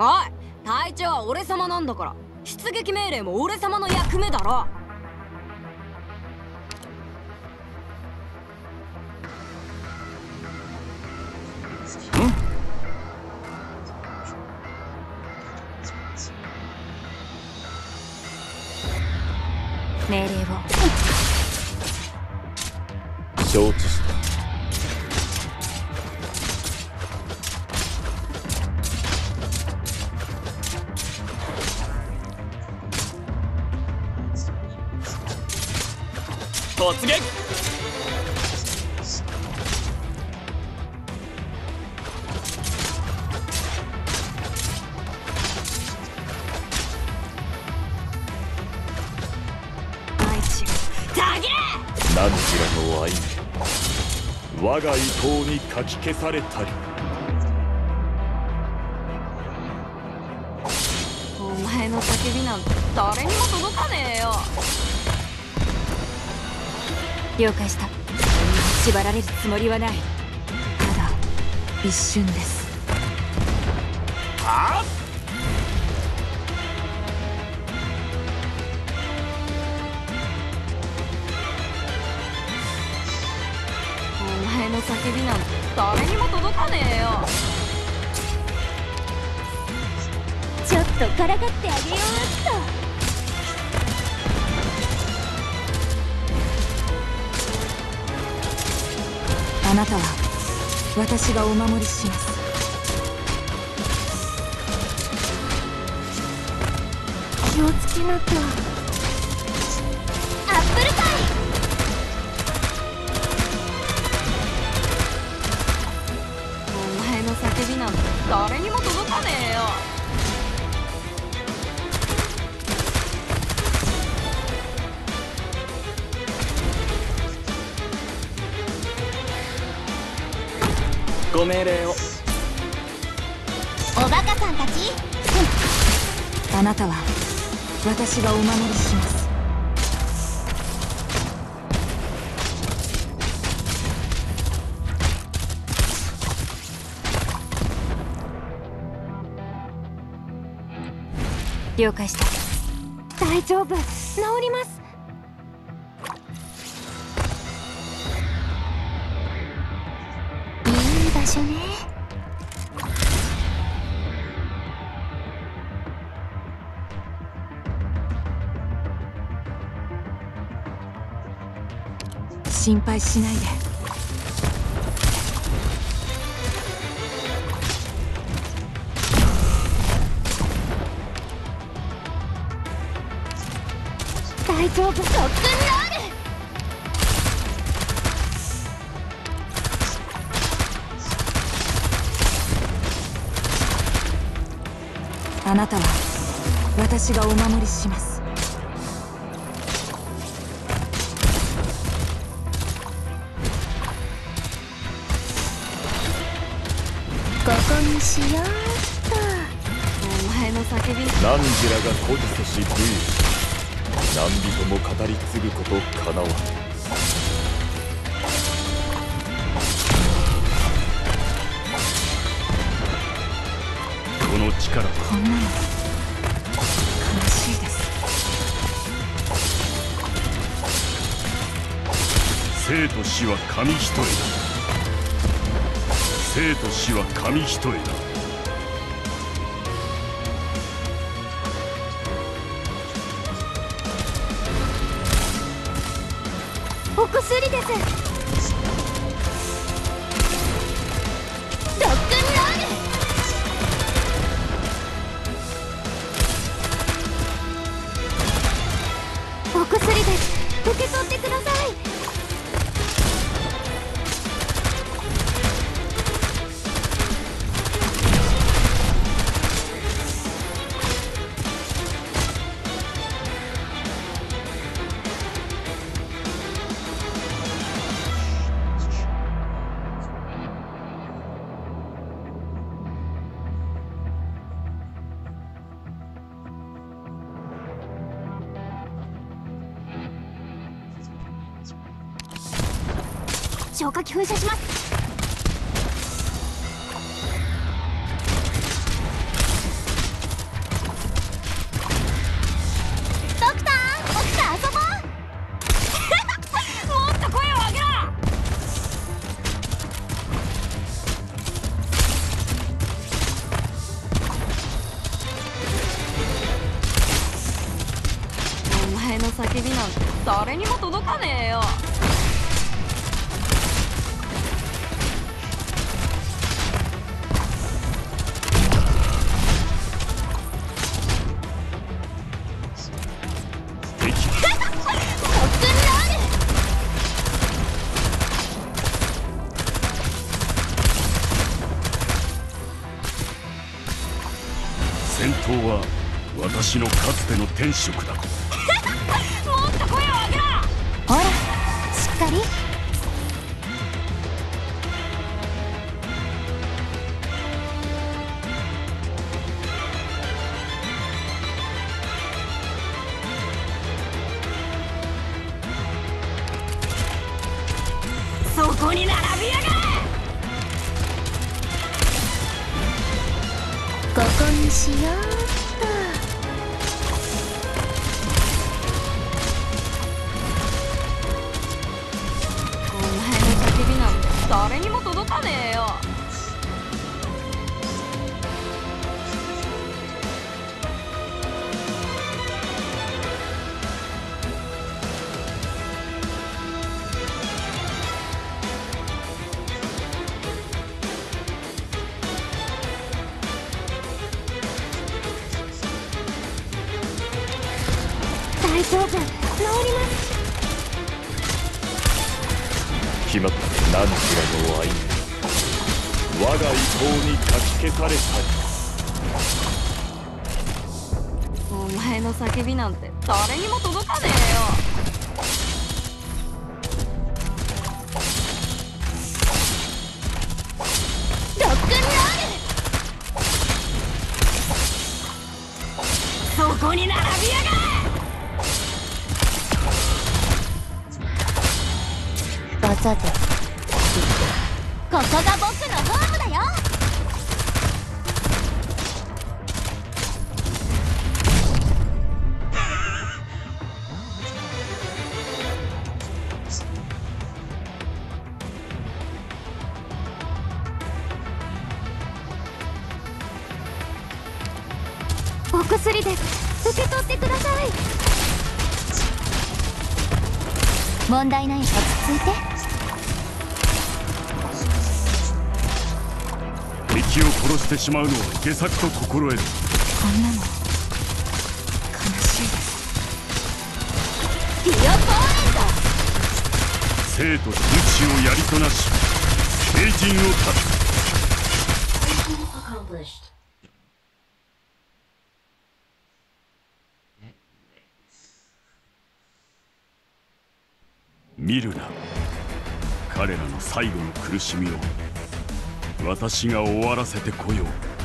おい。隊長は俺様なんだから。出撃命令も俺様の役目だろ。命令を。承知した突撃。我が意向にかき消されたり。お前の叫びなんて誰にも届かねえよ了解した。縛られるつもりはない。ただ一瞬です。はお前の叫びなんて誰にも届かねえよ。ちょっとからかってあげようっとあなたは私がお守りします。気をつけなきゃ。アップルパイ。お前の叫びなんて誰にもご命令を。おバカさんたち。あなたは私がお守りします。了解した。大丈夫。治ります所ね心配しないで。大丈夫特訓あなたは私がお守りします。ここにしようっと。お前の叫び。何時らが孤児せし武勇。何人も語り継ぐことかなわんこの力。はこんなの。悲しいです。生と死は紙一重だ。生と死は紙一重だ。お薬ですお薬です。受け取ってください。消火器噴射しますドクター遊ぼう。もっと声を上げろ。お前の叫びなんて誰にも届かねえよ。当は私のかつての天職だ もっと声を上げろ。ほらしっかり。と大丈夫治ります決まった。何しらの愛我が意向にかき消された。お前の叫びなんて誰にも届かねえよ技でここが僕のホームだよ。お薬です受け取ってください。問題ない。落ち着いて。敵を殺してしまうのは下策と心得る。こんなの悲しいです。ディオポーネント。生と死をやりとなし聖人を断つ。見るな。彼らの最後の苦しみを私が終わらせてこよう。